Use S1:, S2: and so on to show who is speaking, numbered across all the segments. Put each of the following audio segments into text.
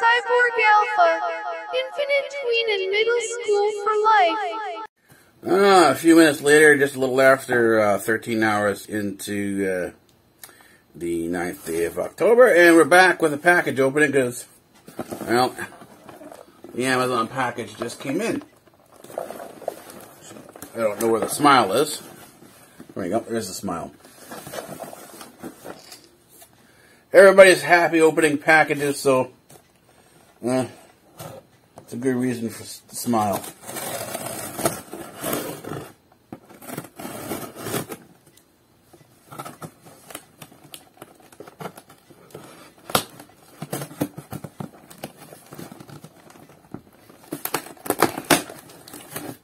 S1: Cyborg Alpha. Infinite Tween in middle school for life.
S2: Ah, a few minutes later, just a little after uh, 13 hours into uh, the 9th day of October, and we're back with a package opening because, well, the Amazon package just came in. I don't know where the smile is. There we go, there's the smile. Everybody's happy opening packages, so uh, it's a good reason for to smile.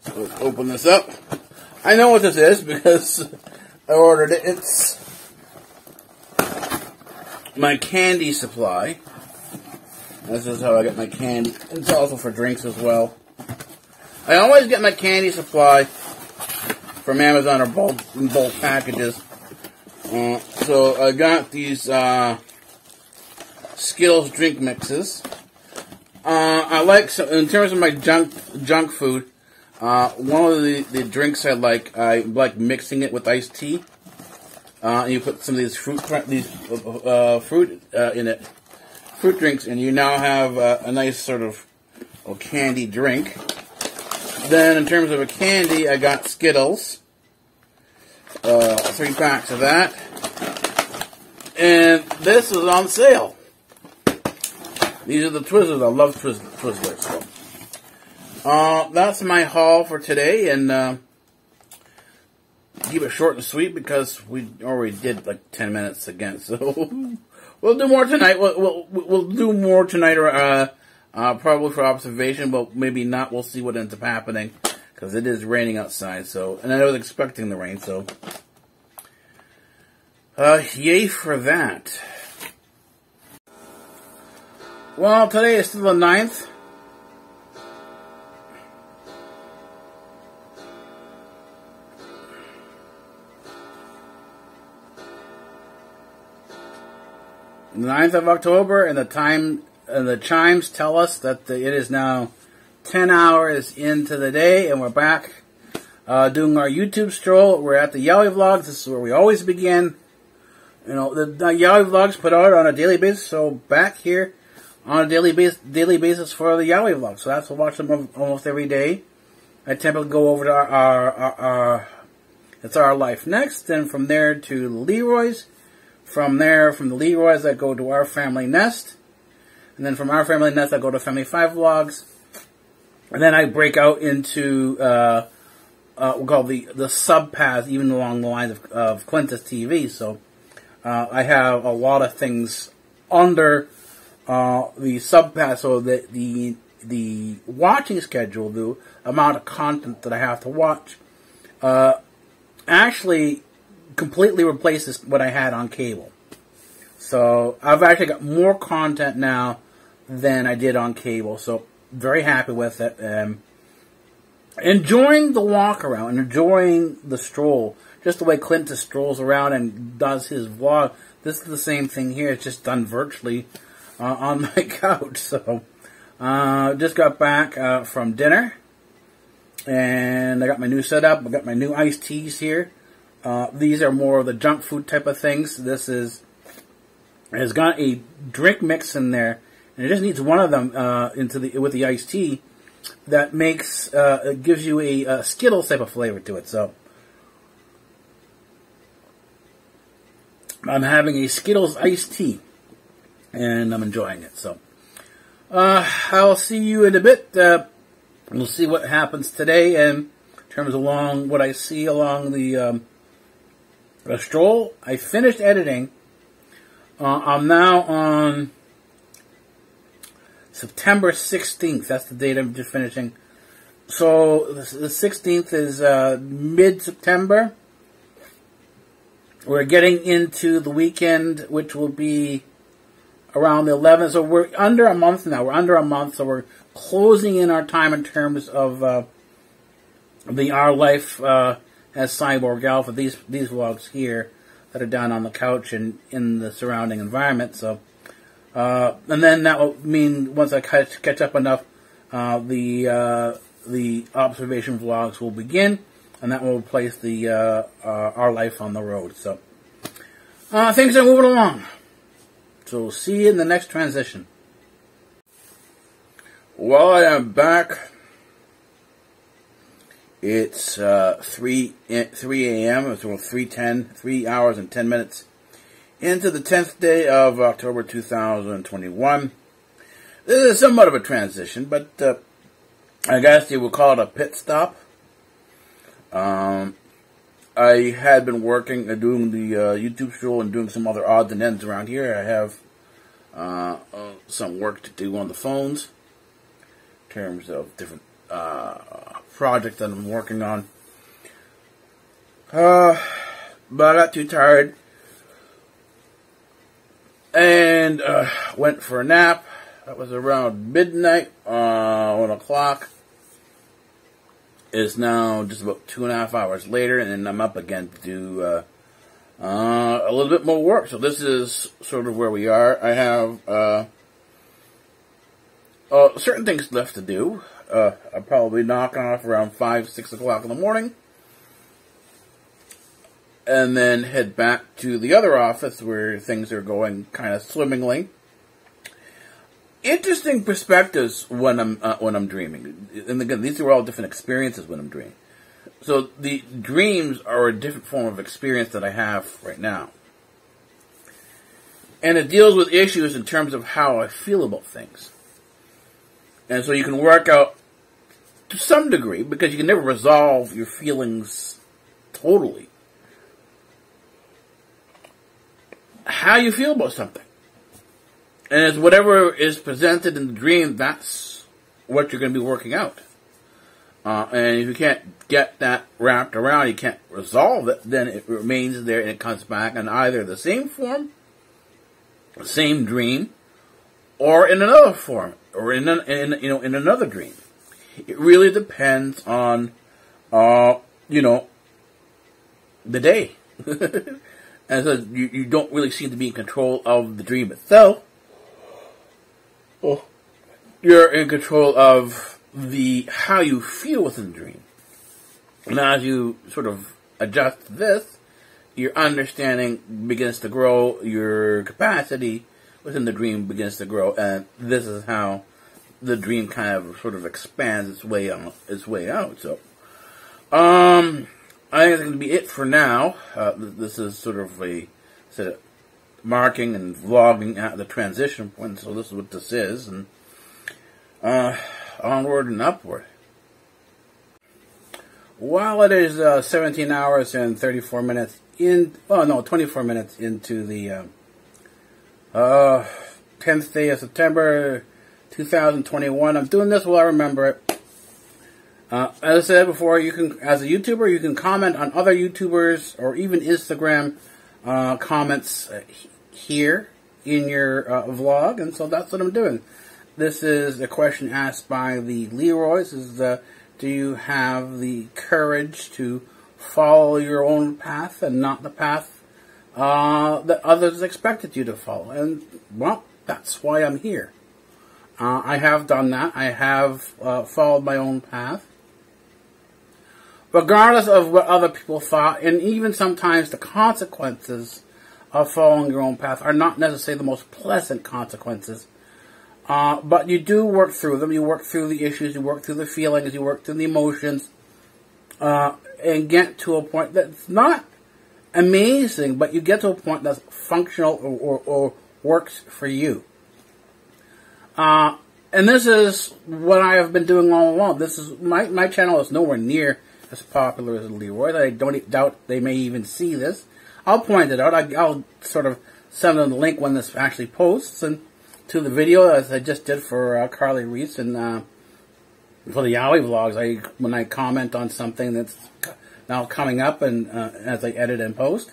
S2: So let's open this up. I know what this is because I ordered it. It's my candy supply. This is how I get my candy. It's also for drinks as well. I always get my candy supply from Amazon or bulk in bulk packages. Uh, so I got these uh, Skittles drink mixes. Uh, I like so in terms of my junk junk food. Uh, one of the, the drinks I like, I like mixing it with iced tea. Uh, and you put some of these fruit these uh, fruit uh, in it, fruit drinks, and you now have uh, a nice sort of well, candy drink. Then, in terms of a candy, I got Skittles, uh, three packs of that, and this is on sale. These are the Twizzlers. I love Twiz- Twizzlers. So. Uh, that's my haul for today, and uh, keep it short and sweet because we already did like ten minutes again. So we'll do more tonight. We'll we'll, we'll do more tonight, or uh, uh, probably for observation, but maybe not. We'll see what ends up happening because it is raining outside. So, and I was expecting the rain. So, uh, yay for that. Well, today is still the 9th. The 9th of October, and the time and the chimes tell us that the, it is now 10 hours into the day, and we're back uh, doing our YouTube stroll. We're at the YAWI Vlogs. This is where we always begin. You know, the, the YAWI Vlogs put out on a daily basis, so back here on a daily base, daily basis for the YAWI Vlogs. So that's what we'll watch them almost every day. I typically go over to our, our, our, our it's our life next, then from there to Leroy's. From there, from the Leroy's, I go to our family nest. And then from our family nest, I go to Family 5 Vlogs. And then I break out into, uh, uh, we'll call the, the sub paths, even along the lines of, of Clintus TV. So, uh, I have a lot of things under, uh, the sub path. So the, the, the watching schedule, the amount of content that I have to watch, uh, actually completely replaces what I had on cable. So I've actually got more content now than I did on cable. So very happy with it. Um, enjoying the walk around, and enjoying the stroll. Just the way Clinton strolls around and does his vlog. This is the same thing here. It's just done virtually uh, on my couch. So uh, just got back uh, from dinner. And I got my new setup. I got my new iced teas here. Uh, these are more of the junk food type of things. This is has got a drink mix in there, and it just needs one of them uh, into the with the iced tea that makes uh, it gives you a, a Skittles type of flavor to it. So I'm having a Skittles iced tea, and I'm enjoying it. So uh, I'll see you in a bit. Uh, we'll see what happens today, and in terms along what I see along the um, a stroll. I finished editing. Uh, I'm now on September 16th. That's the date I'm just finishing. So the 16th is uh, mid-September. We're getting into the weekend, which will be around the 11th. So we're under a month now. We're under a month, so we're closing in our time in terms of uh, the our life uh, as Cyborg Alpha. These these vlogs here that are done on the couch and in the surrounding environment. So Uh, and then that will mean once I catch, catch up enough, uh, the uh, the observation vlogs will begin, and that will replace the uh, uh, our life on the road. So uh, things are moving along. So see you in the next transition. Well, I am back. It's uh, 3, 3 a.m. It's around 3.10, 3 hours and 10 minutes into the 10th day of October 2021. This is somewhat of a transition, but uh, I guess you would call it a pit stop. Um, I had been working, uh, doing the uh, YouTube show and doing some other odds and ends around here. I have uh, uh some work to do on the phones in terms of different project that I'm working on. Uh, but I got too tired and uh, went for a nap. That was around midnight, uh, one o'clock. It's now just about two and a half hours later, and then I'm up again to do uh, uh, a little bit more work. So this is sort of where we are. I have uh, uh, certain things left to do. Uh, I'll probably knock off around 5, 6 o'clock in the morning. And then head back to the other office where things are going kind of swimmingly. Interesting perspectives when I'm uh, when I'm dreaming, and again, these are all different experiences when I'm dreaming. So the dreams are a different form of experience that I have right now, and it deals with issues in terms of how I feel about things. And so you can work out to some degree, because you can never resolve your feelings totally, how you feel about something. And it's whatever is presented in the dream, that's what you're going to be working out. Uh, and if you can't get that wrapped around, you can't resolve it, then it remains there and it comes back in either the same form, the same dream, or in another form, or in, an, in you know in another dream. It really depends on, uh, you know, the day. and so you, you don't really seem to be in control of the dream itself. Oh. You're in control of the how you feel within the dream. And as you sort of adjust this, your understanding begins to grow, your capacity within the dream begins to grow, and this is how the dream kind of sort of expands its way out. Its way out. So, um, I think it's going to be it for now. Uh, this is sort of a marking and vlogging at the transition point. So this is what this is, and uh, onward and upward. While it is uh, 17 hours and 34 minutes in, oh no, 24 minutes into the uh, uh, 10th day of September 2021. I'm doing this while I remember it. Uh, as I said before, you can, as a YouTuber, you can comment on other YouTubers or even Instagram uh, comments uh, here in your uh, vlog, and so that's what I'm doing. This is a question asked by the Leroys: Is the, do you have the courage to follow your own path and not the path uh, that others expected you to follow? And well, that's why I'm here. Uh, I have done that. I have uh, followed my own path. Regardless of what other people thought, and even sometimes the consequences of following your own path are not necessarily the most pleasant consequences. Uh, but you do work through them. You work through the issues. You work through the feelings. You work through the emotions. Uh, and get to a point that's not amazing, but you get to a point that's functional or, or, or works for you. Uh, and this is what I have been doing all along. This is my my channel is nowhere near as popular as Leroy. I don't doubt they may even see this. I'll point it out. I, will sort of send them the link when this actually posts and to the video as I just did for uh, Carly Reese and uh, for the YAWI vlogs. I when I comment on something that's now coming up and uh, as I edit and post,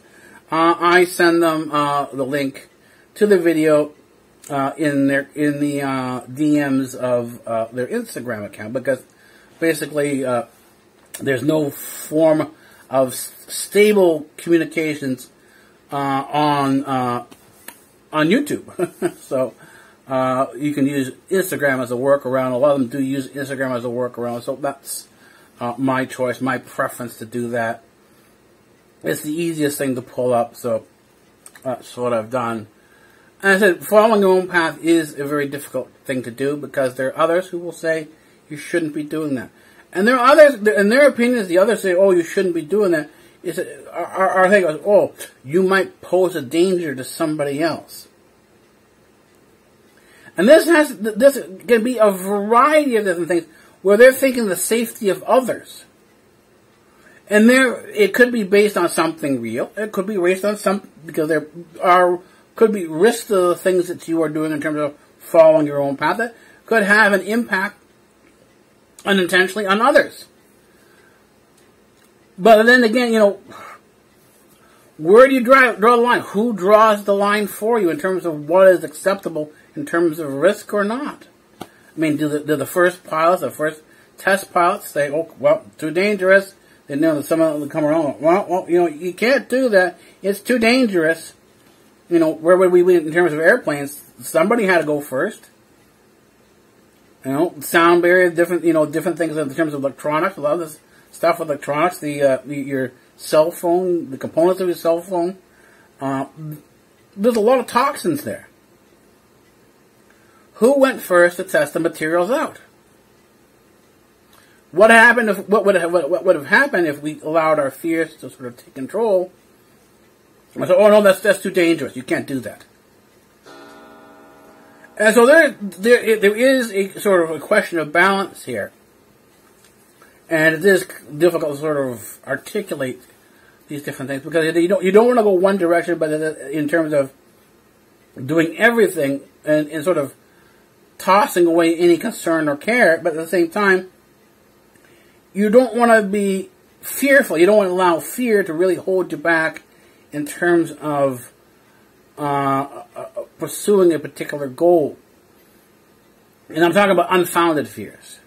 S2: uh, I send them uh, the link to the video uh, in their in the uh, DMs of uh, their Instagram account because basically uh, there's no form of stable communications uh, on uh, on YouTube. so Uh, you can use Instagram as a workaround. A lot of them do use Instagram as a workaround, so that's uh, my choice, my preference to do that. It's the easiest thing to pull up, so that's what I've done. I said, following your own path is a very difficult thing to do because there are others who will say you shouldn't be doing that. And there are others, in their opinions, the others say, oh, you shouldn't be doing that. Is our, our thing goes, oh, you might pose a danger to somebody else. And this has, this can be a variety of different things where they're thinking the safety of others. And there, it could be based on something real. It could be based on some, because there are, could be risks to the things that you are doing in terms of following your own path that could have an impact unintentionally on others. But then again, you know, where do you draw, draw the line? Who draws the line for you in terms of what is acceptable in terms of risk or not? I mean, do the, do the first pilots, the first test pilots say, oh, well, too dangerous? Then you know, someone will come around, well, well, you know, you can't do that. It's too dangerous. You know, where would we be in terms of airplanes? Somebody had to go first. You know, sound barrier, different, you know, different things in terms of electronics. A lot of this stuff with electronics, the, uh, your cell phone, the components of your cell phone. Uh, there's a lot of toxins there. Who went first to test the materials out? What happened if what would have, what would have happened if we allowed our fears to sort of take control? I said, "Oh no, that's that's too dangerous. You can't do that." And so there, there, there is a sort of a question of balance here. And it is difficult to sort of articulate these different things because you don't, you don't want to go one direction, but in terms of doing everything and, and sort of tossing away any concern or care, but at the same time, you don't want to be fearful. You don't want to allow fear to really hold you back in terms of uh, uh, pursuing a particular goal. And I'm talking about unfounded fears.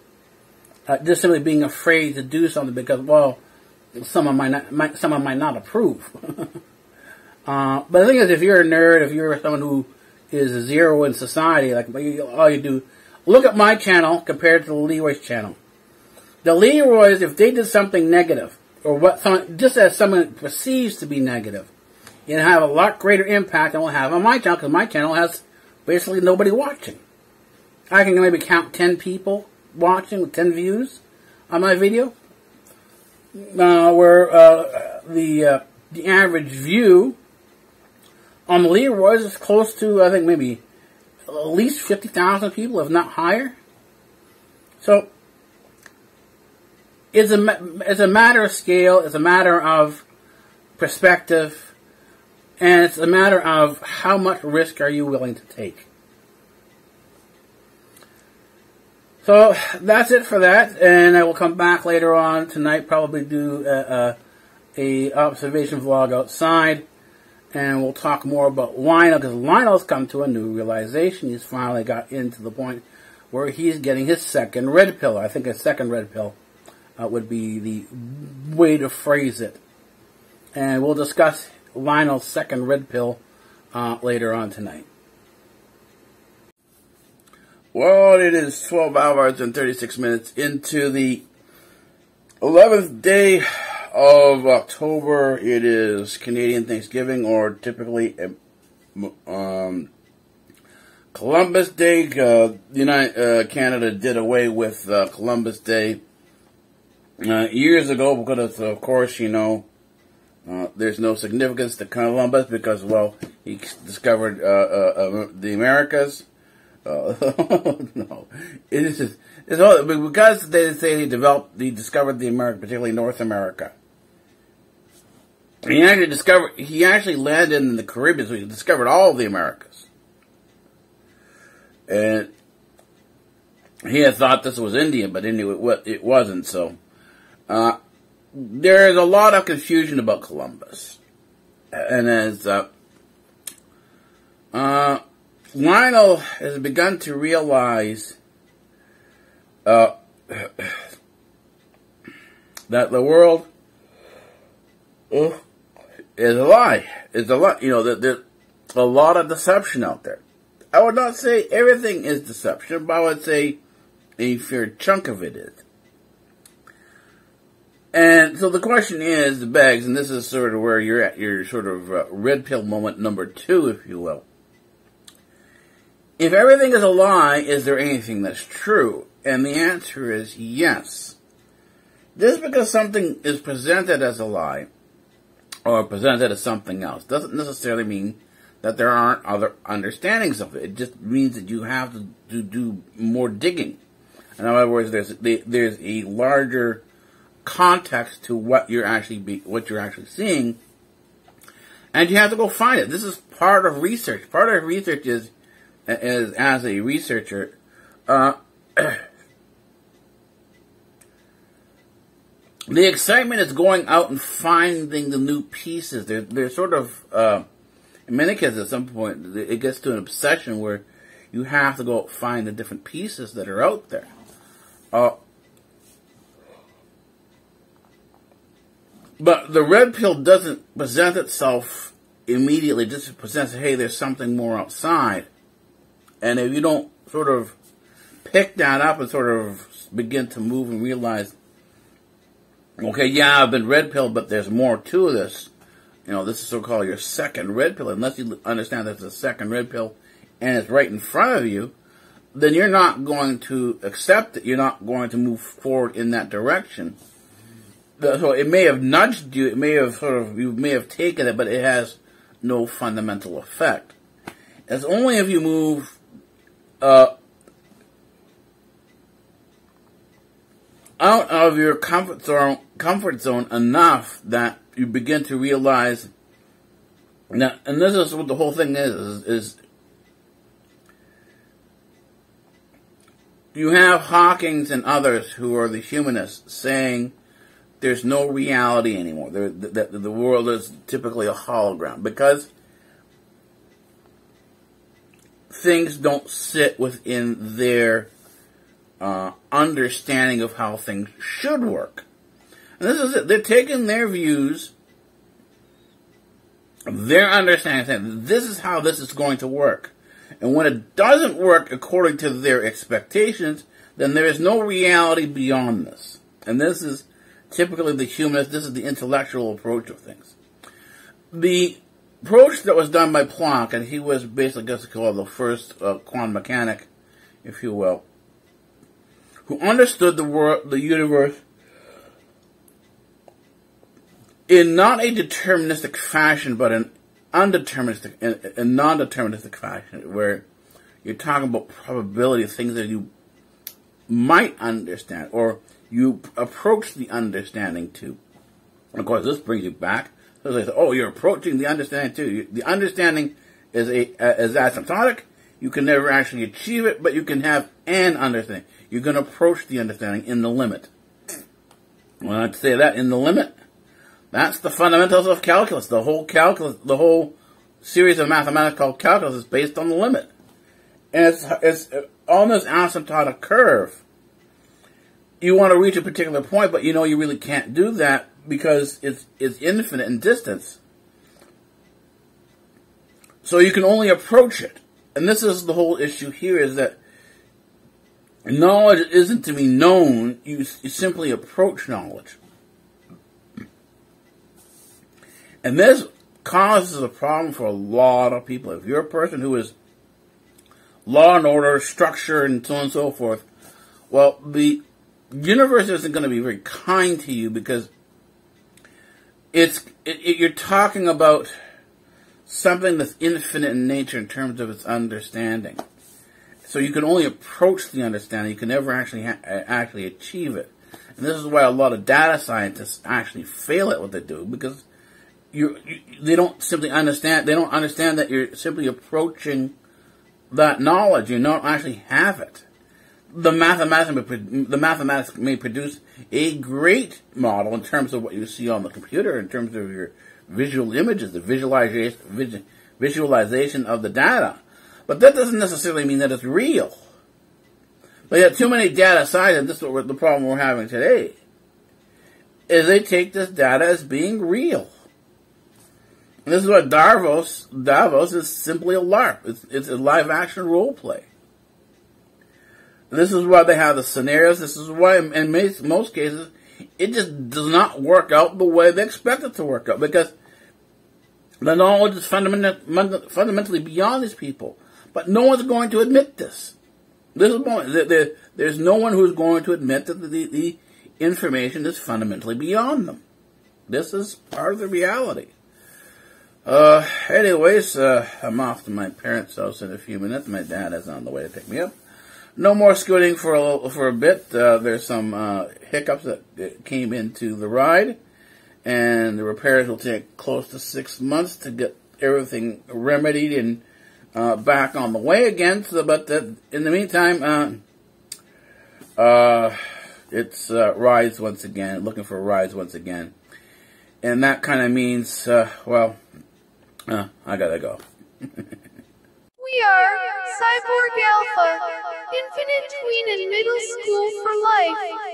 S2: Uh, just simply being afraid to do something because, well, someone might not, might, someone might not approve. uh, but the thing is, if you're a nerd, if you're someone who is zero in society, like all you do, look at my channel compared to the Leroy's channel. The Leroy's, if they did something negative, or what, just as someone perceives to be negative, it'll have a lot greater impact than will have on my channel because my channel has basically nobody watching. I can maybe count 10 people watching with 10 views on my video. Uh, where uh, the uh, the average view on the Leroy's is close to, I think, maybe at least 50,000 people, if not higher. So, it's a, it's a matter of scale, it's a matter of perspective, and it's a matter of how much risk are you willing to take. So that's it for that, and I will come back later on tonight. Probably do a, a, a observation vlog outside, and we'll talk more about Lionel because Lionel's come to a new realization. He's finally got into the point where he's getting his second red pill. I think a second red pill uh, would be the way to phrase it, and we'll discuss Lionel's second red pill uh, later on tonight. Well, it is 12 hours and 36 minutes into the 11th day of October. It is Canadian Thanksgiving, or typically um, Columbus Day. Uh, United uh, Canada did away with uh, Columbus Day uh, years ago because, of course, you know, uh, there's no significance to Columbus because, well, he discovered uh, uh, uh the Americas. Uh, no, it is it's all because they say he developed, he discovered the America, particularly North America. He actually discovered, he actually landed in the Caribbean, so he discovered all the Americas. And he had thought this was India, but anyway, it wasn't. So, uh, there's a lot of confusion about Columbus. And as uh, uh, Lionel has begun to realize uh, that the world uh, is a lie. Is a lot. You know, that there's a lot of deception out there. I would not say everything is deception, but I would say a fair chunk of it is. And so the question is, the begs, and this is sort of where you're at your sort of uh, red pill moment number two, if you will. If everything is a lie, is there anything that's true? And the answer is yes. Just because something is presented as a lie, or presented as something else, doesn't necessarily mean that there aren't other understandings of it. It just means that you have to, to do more digging. In other words, there's there's a larger context to what you're actually be, what you're actually seeing, and you have to go find it. This is part of research. Part of research is is as a researcher. Uh, the excitement is going out and finding the new pieces. They're, they're sort of, uh, in many cases at some point, it gets to an obsession where you have to go find the different pieces that are out there. Uh, but the red pill doesn't present itself immediately, just presents, hey, there's something more outside. And if you don't sort of pick that up and sort of begin to move and realize, okay, yeah, I've been red pilled, but there's more to this. You know, this is so-called your second red pill. Unless you understand there's a second red pill and it's right in front of you, then you're not going to accept it. You're not going to move forward in that direction. So it may have nudged you. It may have sort of you may have taken it, but it has no fundamental effect. It's only if you move uh, out of your comfort zone, comfort zone enough that you begin to realize that, and this is what the whole thing is, is, is you have Hawkins and others who are the humanists saying there's no reality anymore. That the, the world is typically a hologram because things don't sit within their uh, understanding of how things should work. And this is it. They're taking their views, their understanding, saying this is how this is going to work. And when it doesn't work according to their expectations, then there is no reality beyond this. And this is typically the humanist, this is the intellectual approach of things. The approach that was done by Planck, and he was basically just called the first uh, quantum mechanic, if you will, who understood the world, the universe, in not a deterministic fashion, but an undeterministic, in non-deterministic fashion, where you're talking about probability of things that you might understand, or you approach the understanding to. Of course, this brings you back so they say, oh, you're approaching the understanding too. The understanding is a uh, is asymptotic. You can never actually achieve it, but you can have an understanding. You can approach the understanding in the limit. When I say that in the limit, that's the fundamentals of calculus. The whole calculus, the whole series of mathematics called calculus is based on the limit. And it's, it's on this asymptotic curve. You want to reach a particular point, but you know you really can't do that because it's, it's infinite in distance. So you can only approach it. And this is the whole issue here is that knowledge isn't to be known, you, you simply approach knowledge. And this causes a problem for a lot of people. If you're a person who is law and order, structure, and so on and so forth, well, the universe isn't going to be very kind to you because it's it, it, you're talking about something that's infinite in nature in terms of its understanding. So you can only approach the understanding. You can never actually actually achieve it. And this is why a lot of data scientists actually fail at what they do because you, you they don't simply understand. They don't understand that you're simply approaching that knowledge. You don't actually have it the mathematics the mathematics may produce a great model in terms of what you see on the computer, in terms of your visual images, the visualization visualization of the data. But that doesn't necessarily mean that it's real. But yet, too many data scientists, this is what the problem we're having today, is they take this data as being real. And this is what Davos, Davos is simply a LARP. It's, it's a live action role play. This is why they have the scenarios. This is why, in most cases, it just does not work out the way they expect it to work out because the knowledge is fundament, fundamentally beyond these people. But no one's going to admit this. This is there's no one who's going to admit that the, the information is fundamentally beyond them. This is part of the reality. Uh, anyways, uh, I'm off to my parents' house in a few minutes. My dad is on the way to pick me up. No more scooting for a, for a bit. Uh, there's some uh, hiccups that came into the ride, and the repairs will take close to six months to get everything remedied and uh, back on the way again. So, but the, in the meantime, uh, uh, it's uh, rides once again, looking for rides once again, and that kind of means, well, I gotta go.
S1: we are Cyborg Alpha, Infinite Tween and Middle School for Life.